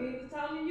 you tell me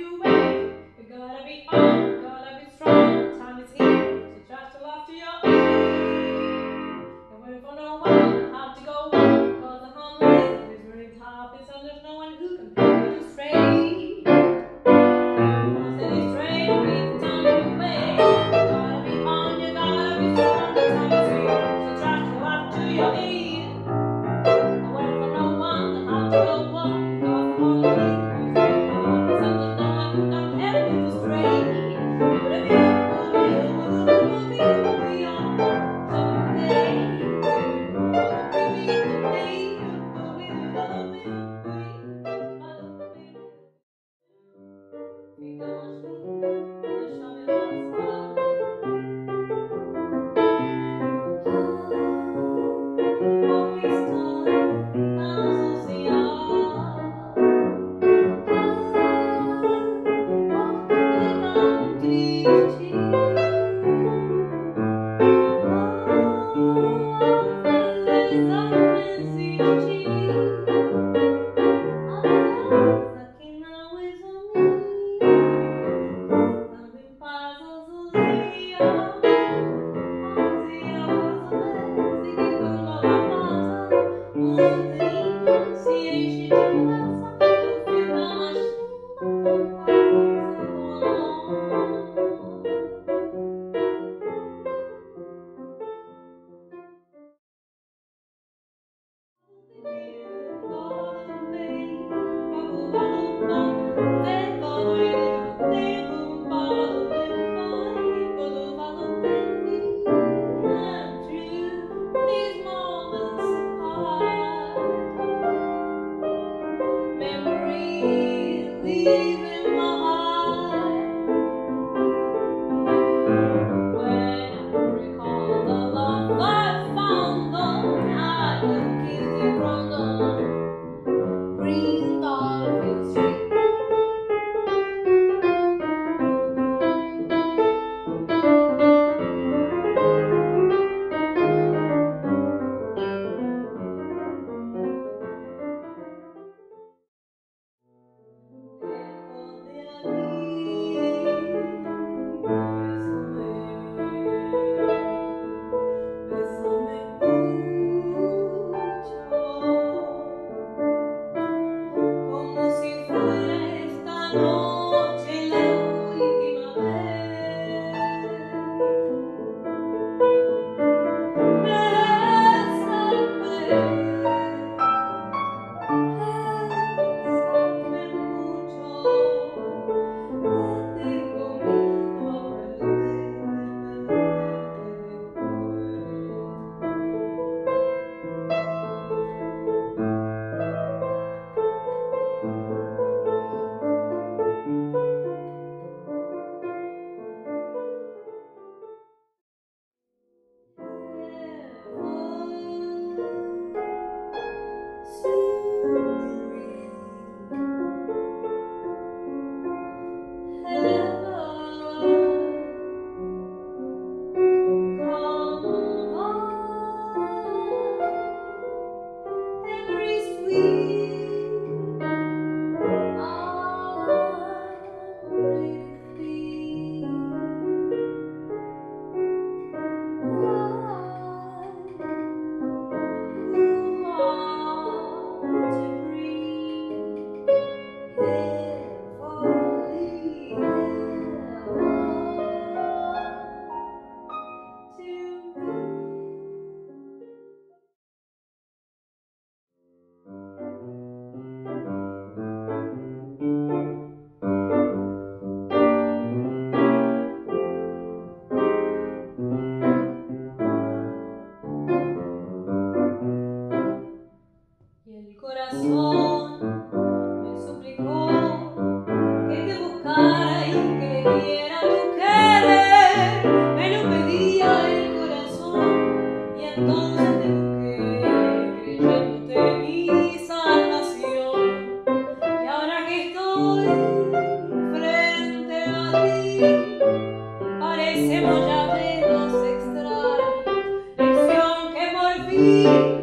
believe El corazón me suplicó que te buscara y que diera tu querer. Me lo pedía el corazón y entonces te busqué creyéndote mi salvación. Y ahora que estoy frente a ti, parecemos ya menos extraños. Lección que volví.